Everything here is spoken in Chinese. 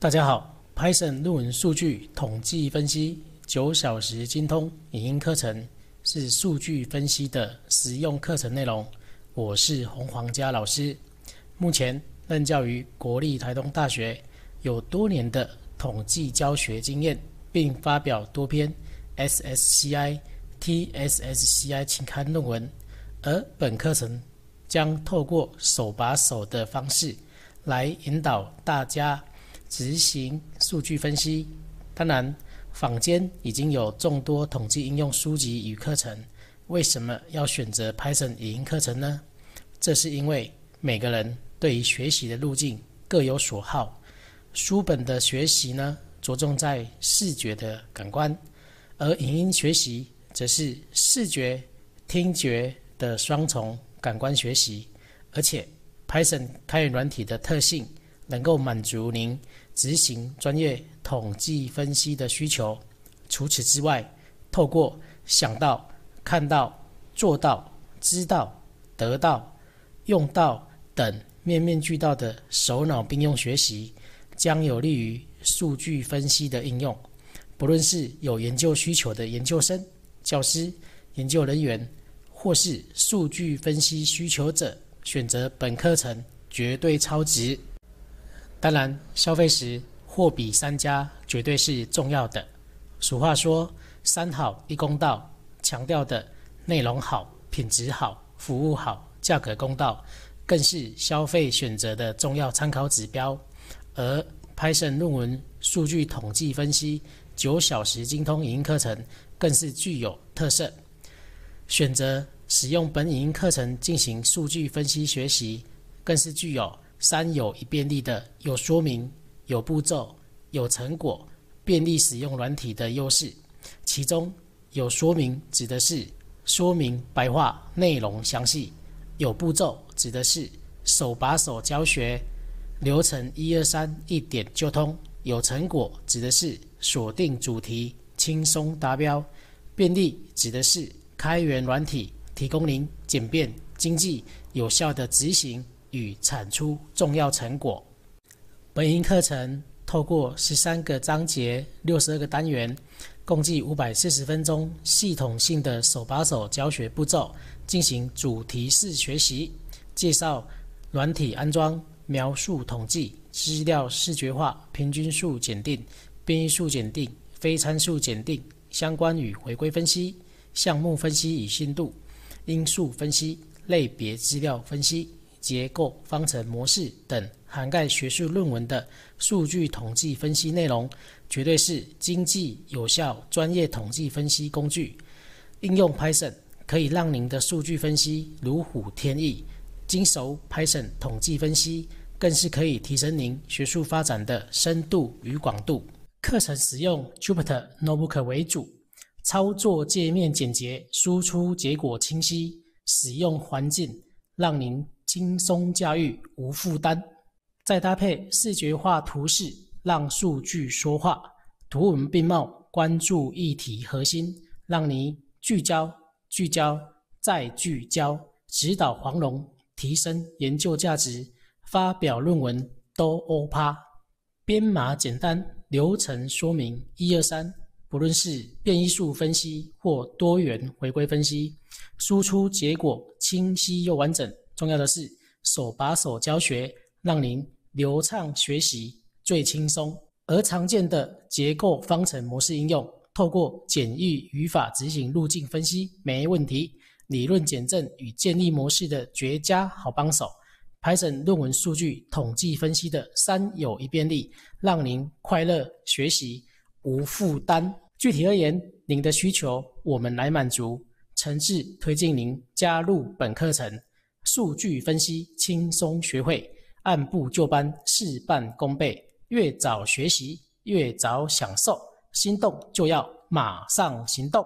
大家好，Python 论文数据统计分析九小时精通影音课程是数据分析的实用课程内容。我是洪黄佳老师，目前任教于国立台东大学，有多年的统计教学经验，并发表多篇 SSCI、TSSCI 期刊论文。而本课程将透过手把手的方式来引导大家。执行数据分析，当然，坊间已经有众多统计应用书籍与课程。为什么要选择 Python 语音课程呢？这是因为每个人对于学习的路径各有所好。书本的学习呢，着重在视觉的感官，而影音学习则是视觉、听觉的双重感官学习。而且，Python 开源软体的特性。能够满足您执行专业统计分析的需求。除此之外，透过想到、看到、做到、知道、得到、用到等面面俱到的手脑并用学习，将有利于数据分析的应用。不论是有研究需求的研究生、教师、研究人员，或是数据分析需求者，选择本课程绝对超值。当然，消费时货比三家绝对是重要的。俗话说“三好一公道”，强调的内容好、品质好、服务好、价格公道，更是消费选择的重要参考指标。而 Python 论文数据统计分析九小时精通影音课程，更是具有特色。选择使用本影音课程进行数据分析学习，更是具有。三有一便利的有说明、有步骤、有成果，便利使用软体的优势。其中有说明指的是说明白话、内容详细；有步骤指的是手把手教学，流程一二三一点就通；有成果指的是锁定主题，轻松达标。便利指的是开源软体提供您简便、经济、有效的执行。与产出重要成果。本营课程透过十三个章节、六十二个单元，共计五百四十分钟，系统性的手把手教学步骤，进行主题式学习，介绍软体安装、描述统计、资料视觉化、平均数检定、变异数检定、非参数检定、相关与回归分析、项目分析与信度、因素分析、类别资料分析。结构、方程模式等涵盖学术论文的数据统计分析内容，绝对是经济、有效、专业统计分析工具。应用 Python 可以让您的数据分析如虎添翼。精熟 Python 统计分析，更是可以提升您学术发展的深度与广度。课程使用 Jupyter Notebook 为主，操作界面简洁，输出结果清晰，使用环境让您。轻松驾驭，无负担。再搭配视觉化图示，让数据说话，图文并茂，关注议题核心，让你聚焦、聚焦再聚焦。指导黄龙，提升研究价值，发表论文都欧趴。编码简单，流程说明一二三。不论是变异数分析或多元回归分析，输出结果清晰又完整。重要的是手把手教学，让您流畅学习最轻松。而常见的结构方程模式应用，透过简易语法执行路径分析没问题。理论简证与建立模式的绝佳好帮手。Python 论文数据统计分析的三有一便利，让您快乐学习无负担。具体而言，您的需求我们来满足，诚挚推荐您加入本课程。数据分析轻松学会，按部就班，事半功倍。越早学习，越早享受。心动就要马上行动！